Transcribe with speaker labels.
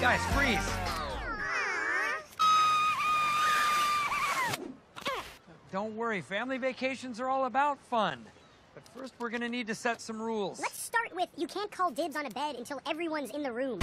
Speaker 1: Guys, freeze. Don't worry, family vacations are all about fun. But first, we're gonna need to set some rules.
Speaker 2: Let's start with you can't call dibs on a bed until everyone's in the room.